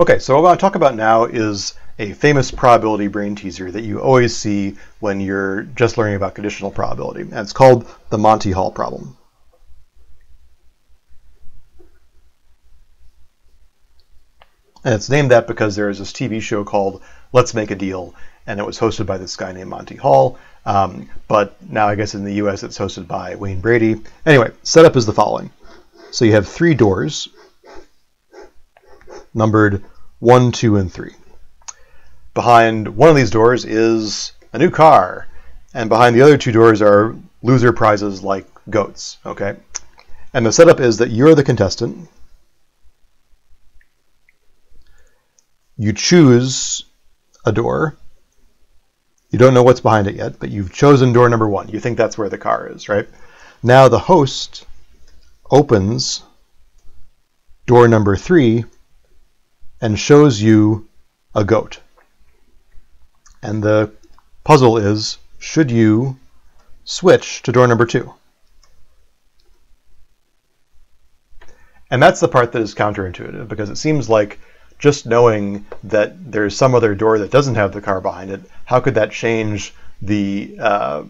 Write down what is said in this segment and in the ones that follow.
Okay, so what I want to talk about now is a famous probability brain teaser that you always see when you're just learning about conditional probability. And it's called the Monty Hall problem. And it's named that because there is this TV show called Let's Make a Deal, and it was hosted by this guy named Monty Hall. Um, but now I guess in the US it's hosted by Wayne Brady. Anyway, setup is the following. So you have three doors numbered 1, 2, and 3. Behind one of these doors is a new car, and behind the other two doors are loser prizes like goats, okay? And the setup is that you're the contestant. You choose a door. You don't know what's behind it yet, but you've chosen door number one. You think that's where the car is, right? Now the host opens door number three and shows you a goat. And the puzzle is, should you switch to door number two? And that's the part that is counterintuitive because it seems like just knowing that there's some other door that doesn't have the car behind it, how could that change the uh,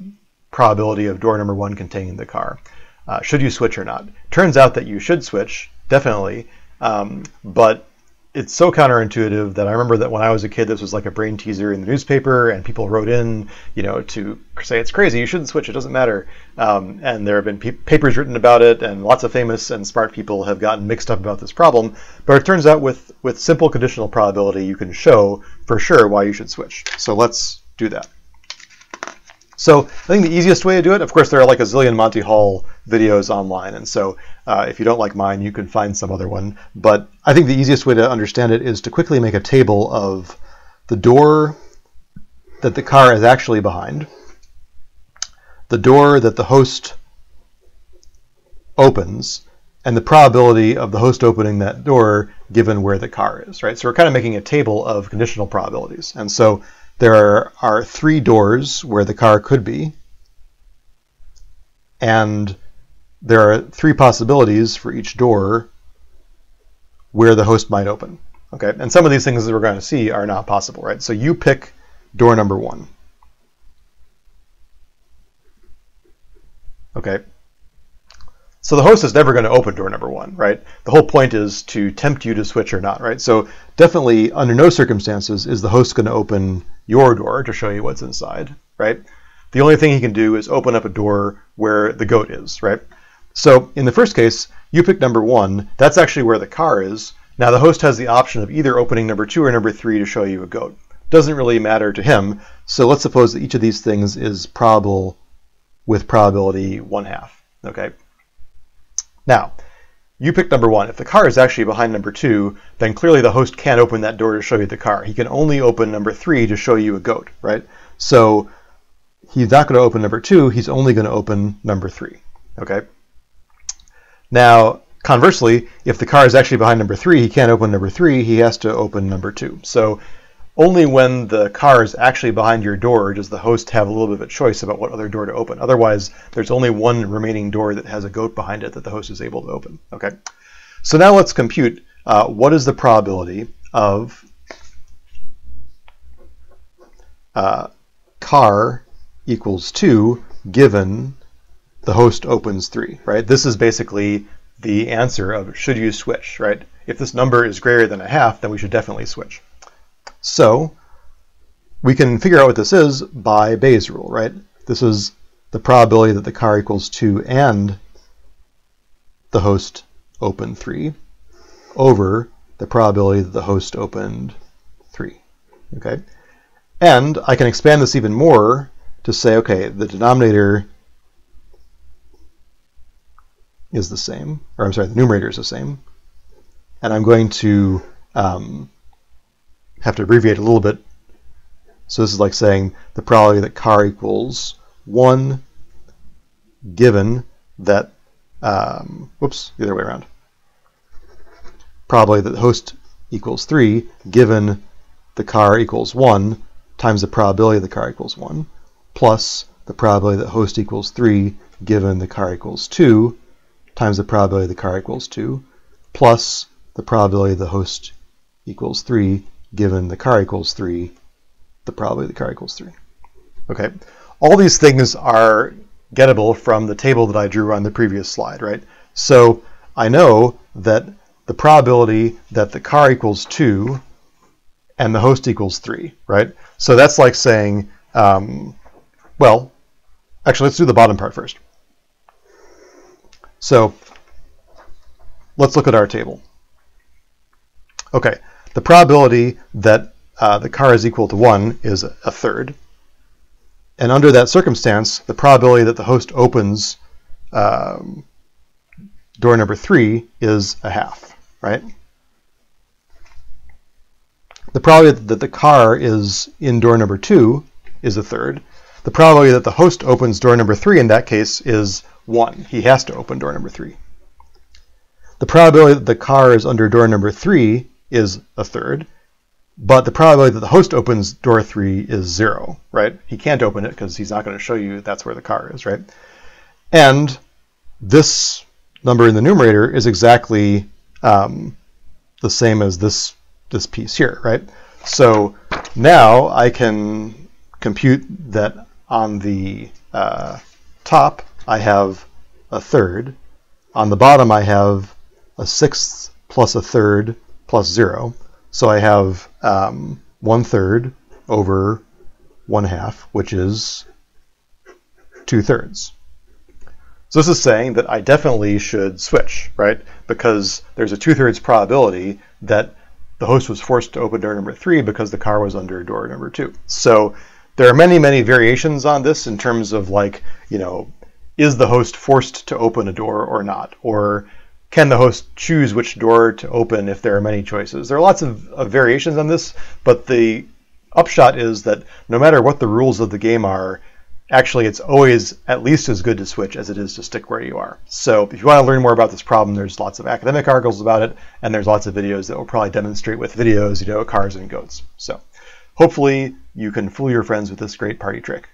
probability of door number one containing the car? Uh, should you switch or not? Turns out that you should switch, definitely, um, but it's so counterintuitive that I remember that when I was a kid, this was like a brain teaser in the newspaper, and people wrote in, you know, to say it's crazy, you shouldn't switch, it doesn't matter. Um, and there have been pe- papers written about it, and lots of famous and smart people have gotten mixed up about this problem. But it turns out with with simple conditional probability, you can show for sure why you should switch. So let's do that. So I think the easiest way to do it, of course, there are like a zillion Monty Hall videos online, and so uh, if you don't like mine, you can find some other one. But I think the easiest way to understand it is to quickly make a table of the door that the car is actually behind, the door that the host opens, and the probability of the host opening that door given where the car is, right? So we're kind of making a table of conditional probabilities. And so there are, three doors where the car could be, and there are three possibilities for each door where the host might open. Okay, and some of these things that we're going to see are not possible, right? So you pick door number one. Okay, so the host is never going to open door number one, right? The whole point is to tempt you to switch or not, right? So definitely, under no circumstances is the host going to open your door to show you what's inside, right? The only thing he can do is open up a door where the goat is, right? So in the first case, you pick number one. That's actually where the car is. Now the host has the option of either opening number two or number three to show you a goat. Doesn't really matter to him. So let's suppose that each of these things is probable with probability one half, okay? Now, you pick number one. If the car is actually behind number two, then clearly the host can't open that door to show you the car. He can only open number three to show you a goat, right? So he's not going to open number two, he's only going to open number three, okay? Now, conversely, if the car is actually behind number three, he can't open number three, he has to open number two. So only when the car is actually behind your door does the host have a little bit of a choice about what other door to open. Otherwise, there's only one remaining door that has a goat behind it that the host is able to open. Okay. So now let's compute uh, what is the probability of uh, car equals 2 given the host opens 3, right? This is basically the answer of should you switch, right? If this number is greater than a half, then we should definitely switch. So we can figure out what this is by Bayes' rule, right? This is the probability that the car equals 2 and the host opened 3 over the probability that the host opened 3. Okay? And I can expand this even more to say, okay, the denominator is the same, or I'm sorry, the numerator is the same. And I'm going to um, have to abbreviate a little bit. So this is like saying the probability that car equals 1 given that, um, whoops, the other way around. Probability that the host equals 3 given the car equals 1 times the probability the car equals 1 plus the probability that host equals 3 given the car equals 2 times the probability the car equals 2 plus the probability the host equals 3 given the car equals 3, the probability the car equals 3. Okay, all these things are gettable from the table that I drew on the previous slide, right? So I know that the probability that the car equals 2 and the host equals 3, right? So that's like saying, um, well, actually, let's do the bottom part first. So let's look at our table. Okay, the probability that uh, the car is equal to 1 is a third. And under that circumstance, the probability that the host opens um, door number 3 is a half, right? The probability that the car is in door number 2 is a third. The probability that the host opens door number 3 in that case is 1. He has to open door number 3. The probability that the car is under door number 3 is a third, but the probability that the host opens door 3 is 0, right? He can't open it because he's not going to show you that's where the car is, right? And this number in the numerator is exactly um, the same as this, this piece here, right? So now I can compute that on the uh, top I have a third. On the bottom I have a sixth plus a third plus zero. So I have um, one third over one half, which is two thirds. So this is saying that I definitely should switch, right? Because there's a two-thirds probability that the host was forced to open door number three because the car was under door number two. So there are many, many variations on this in terms of like, you know, is the host forced to open a door or not? Or can the host choose which door to open if there are many choices? There are lots of, of, variations on this, but the upshot is that no matter what the rules of the game are, actually it's always at least as good to switch as it is to stick where you are. So if you want to learn more about this problem, there's lots of academic articles about it, and there's lots of videos that will probably demonstrate with videos, you know, cars and goats. So hopefully you can fool your friends with this great party trick.